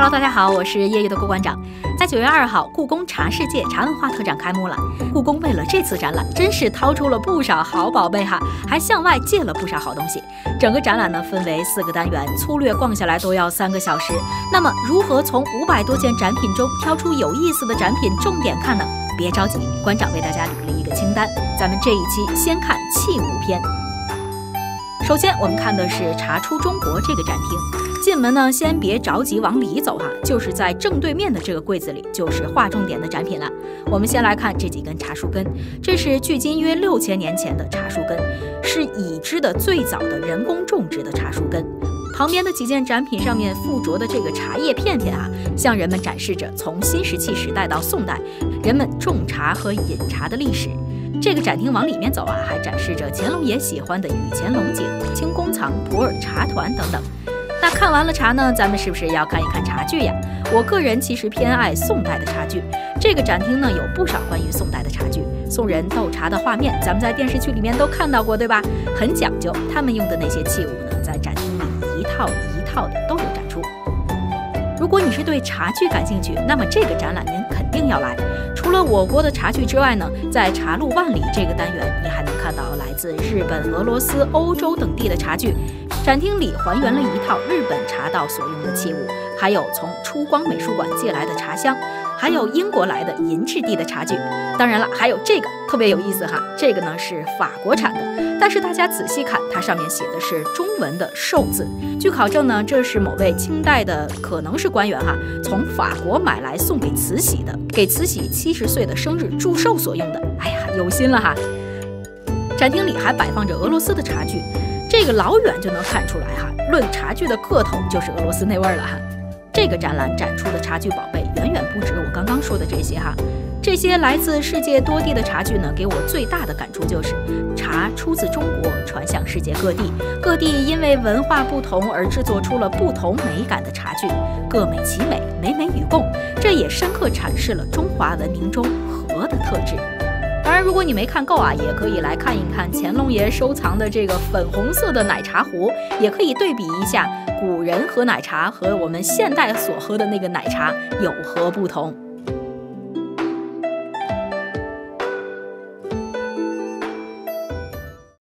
Hello，大家好，我是叶叶的郭馆长。在九月二号，故宫茶世界茶文化特展开幕了。故宫为了这次展览，真是掏出了不少好宝贝哈，还向外借了不少好东西。整个展览呢分为四个单元，粗略逛下来都要三个小时。那么，如何从五百多件展品中挑出有意思的展品重点看呢？别着急，馆长为大家理了一个清单。咱们这一期先看器物篇。首先，我们看的是茶出中国这个展厅。进门呢，先别着急往里走哈，就是在正对面的这个柜子里，就是划重点的展品了。我们先来看这几根茶树根，这是距今约六千年前的茶树根，是已知的最早的人工种植的茶树根。旁边的几件展品上面附着的这个茶叶片片啊，向人们展示着从新石器时代到宋代人们种茶和饮茶的历史。这个展厅往里面走啊，还展示着乾隆爷喜欢的雨前龙井、清宫藏、普洱茶团等等。看完了茶呢，咱们是不是要看一看茶具呀？我个人其实偏爱宋代的茶具。这个展厅呢有不少关于宋代的茶具，宋人斗茶的画面，咱们在电视剧里面都看到过，对吧？很讲究，他们用的那些器物呢，在展厅里一套一套的都有展出。如果你是对茶具感兴趣，那么这个展览您肯定要来。除了我国的茶具之外呢，在茶路万里这个单元，你还能看到来自日本、俄罗斯、欧洲等地的茶具。展厅里还原了一套日本茶道所用的器物，还有从出光美术馆借来的茶香，还有英国来的银质地的茶具。当然了，还有这个特别有意思哈，这个呢是法国产的，但是大家仔细看，它上面写的是中文的“寿”字。据考证呢，这是某位清代的可能是官员哈，从法国买来送给慈禧的，给慈禧七十岁的生日祝寿所用的。哎呀，有心了哈！展厅里还摆放着俄罗斯的茶具。这个老远就能看出来哈，论茶具的个头就是俄罗斯那味儿了哈。这个展览展出的茶具宝贝远远不止我刚刚说的这些哈。这些来自世界多地的茶具呢，给我最大的感触就是，茶出自中国，传向世界各地，各地因为文化不同而制作出了不同美感的茶具，各美其美，美美与共。这也深刻阐释了中华文明中和的特质。当然，如果你没看够啊，也可以来看一看乾隆爷收藏的这个粉红色的奶茶壶，也可以对比一下古人喝奶茶和我们现代所喝的那个奶茶有何不同。